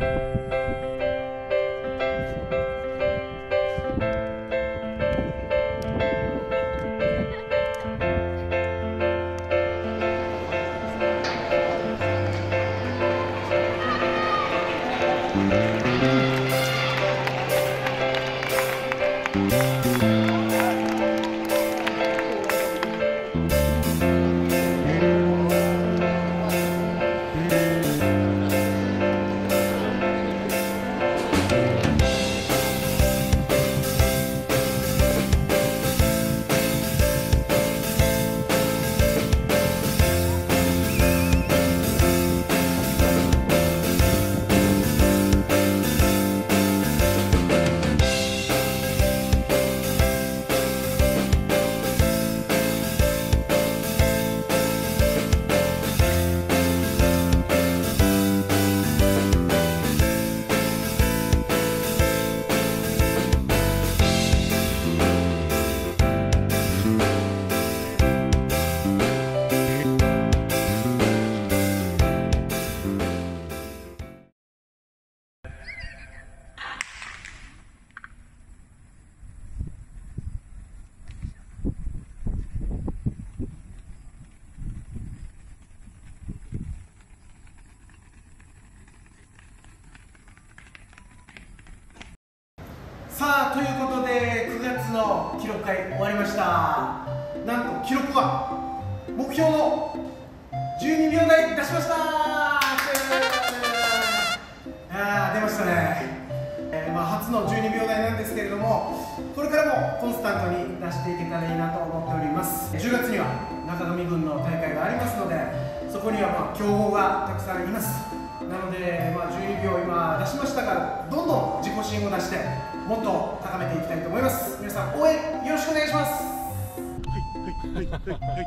Música さあということで9月の記録会終わりました。なんと記録は目標の12秒台出しました。あー出ましたね、えーまあ、初の12秒台なんですけれどもこれからもコンスタントに出していけたらいいなと思っております。10月には中上軍の大会がありますのでそこにはまあ強豪がたくさんいます。からどんどん自己信を出してもっと高めていきたいと思います。皆さん応援よろしくお願いします。はいはいはいはいはいはい。